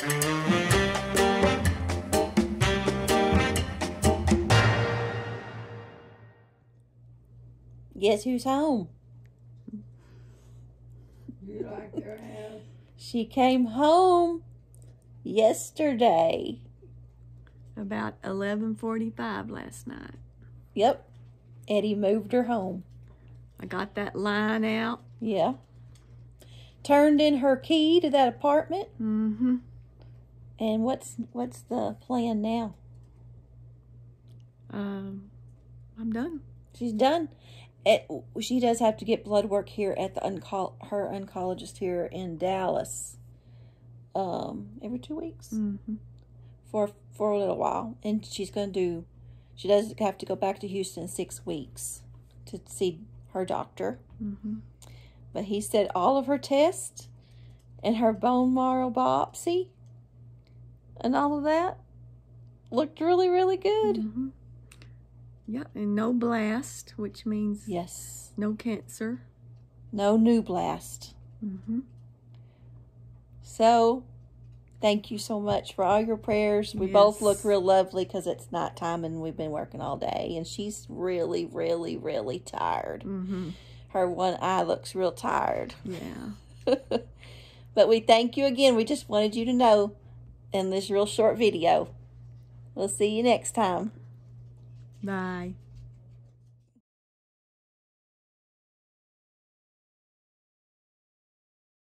Guess who's home? You like your house? She came home yesterday. About 11:45 last night. Yep. Eddie moved her home. I got that line out. Yeah. Turned in her key to that apartment. Mm-hmm. And what's what's the plan now? Um, I'm done. She's done. It, she does have to get blood work here at the her oncologist here in Dallas. Um, every two weeks Mm-hmm. for for a little while, and she's going to do. She does have to go back to Houston six weeks to see her doctor. Mm-hmm. But he said all of her tests and her bone marrow biopsy and all of that looked really, really good. Mm-hmm. Yeah, and no blast, which means Yes. no cancer. No new blast. Mm-hmm. So, thank you so much for all your prayers. We both look real lovely because it's nighttime and we've been working all day. And she's really, really, really tired. Mm-hmm. Her one eye looks real tired. Yeah. but we thank you again. We just wanted you to know in this real short video. We'll see you next time. Bye.